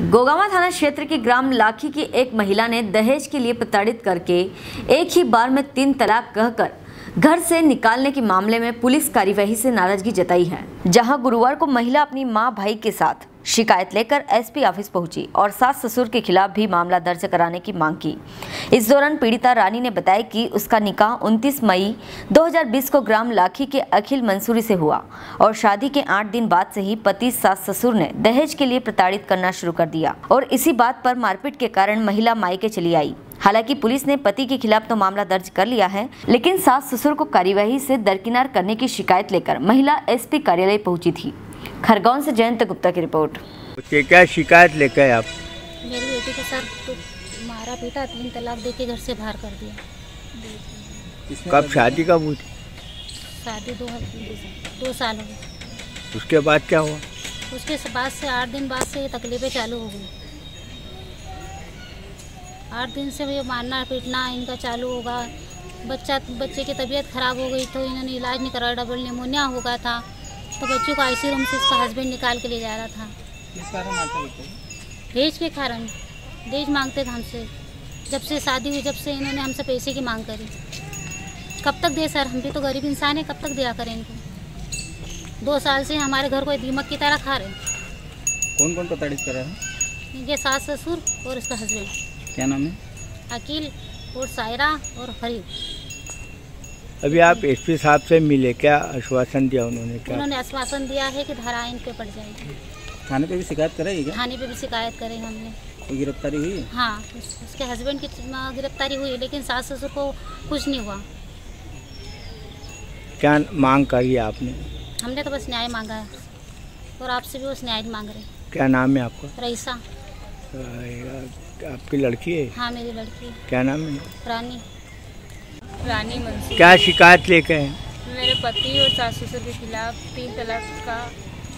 गोगामा थाना क्षेत्र के ग्राम लाखी की एक महिला ने दहेज के लिए प्रताड़ित करके एक ही बार में तीन तलाक कहकर घर से निकालने के मामले में पुलिस कार्यवाही से नाराज़गी जताई है, जहाँ गुरुवार को महिला अपनी माँ भाई के साथ शिकायत लेकर एसपी ऑफ़िस पहुँची और सास ससुर के खिलाफ भी मामला दर्ज कराने की मांग की। इस दौरान पीड़िता रानी ने बताया कि उसका निकाह 29 मई 2020 को ग्राम लाखी के अखिल मंसूरी से हुआ और शादी के आठ दिन बाद से ही पति सास ससुर ने दहेज के लिए प्रताड़ित करना शुरू कर दिया और इसी बात पर मारपीट के कारण महिला मायके चली आई। हालाँकि पुलिस ने पति के खिलाफ तो मामला दर्ज कर लिया है लेकिन सास ससुर को कार्यवाही से दरकिनार करने की शिकायत लेकर महिला एसपी कार्यालय पहुँची थी। खरगोन से जयंत गुप्ता की रिपोर्ट। क्या शिकायत लेकर आप? मेरी बेटी को सर तो मारा पीटा तीन तलाक दे के घर से बाहर कर दिया। कब शादी कब हुई थी? शादी दो दो साल हो गए। उसके बाद क्या हुआ? उसके बाद से आठ दिन बाद से ये तकलीफें चालू हो गई। आठ दिन से ये मारना पीटना इनका चालू होगा। बच्चा बच्चे की तबीयत ख़राब हो गई तो इन्होंने इलाज नहीं कराया डबल निमोनिया हो गया था। तो बच्चे को आईसी रूम से इसका हस्बैंड निकाल के ले जा रहा था। किस कारण मारते थे दहेज के कारण। दहेज मांगते थे हमसे। जब से शादी हुई जब से इन्होंने हमसे पैसे की मांग करी। कब तक दे सर? हम भी तो गरीब इंसान है कब तक दिया करें इनको? दो साल से हमारे घर को दीमक की तरह खा रहे कौन कौन प्रताड़ित कर रहा है? इनके सास ससुर और इसका हस्बैंड क्या नाम है? अकील और सायरा और फरीद अभी आप एसपी साहब से मिले क्या आश्वासन दिया उन्होंने क्या? उन्होंने आश्वासन दिया है कि धारा इन पे पड़ जाएगी। थाने पे भी शिकायत कराई क्या? थाने पे भी शिकायत करें हमने। कोई गिरफ्तारी हुई हाँ? उसके हस्बैंड की गिरफ्तारी हुई लेकिन सास ससुर को कुछ नहीं हुआ। क्या मांग करी आपने? हमने तो बस न्याय मांगा है और आपसे भी बस न्याय मांग रहे क्या नाम है आपका? रईसा। आपकी लड़की है? हाँ मेरी लड़की क्या नाम है? रानी। रानी मंसूर क्या शिकायत लेके आए? मेरे पति और सास ससुर के खिलाफ तीन तलाक का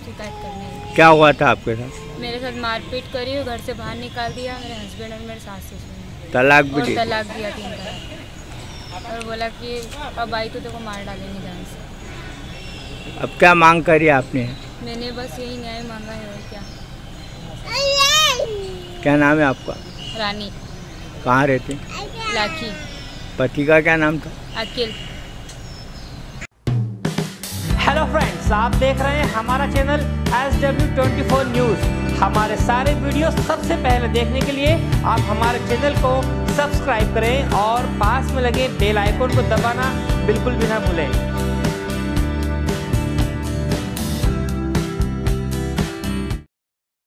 शिकायत करने आई। क्या हुआ था आपके साथ? मेरे साथ मारपीट करी और घर से बाहर निकाल दिया। मेरे हस्बैंड और मेरे सास ससुर तलाक भी और तलाक दिया तीन तलाक। और बोला कि अब आई तो तेको मार डालेंगे जान से। अब क्या मांग करी आपने? मैंने बस यही न्याय मांगा है और क्या। क्या नाम है आपका? रानी। कहाँ रहते? लाखी पति का क्या नाम था? अकिल। हेलो फ्रेंड्स आप देख रहे हैं हमारा channel S W twenty four news हमारे सारे वीडियो सबसे पहले देखने के लिए आप हमारे चैनल को सब्सक्राइब करें और पास में लगे बेल आइकोन को दबाना बिल्कुल भी ना भूलें।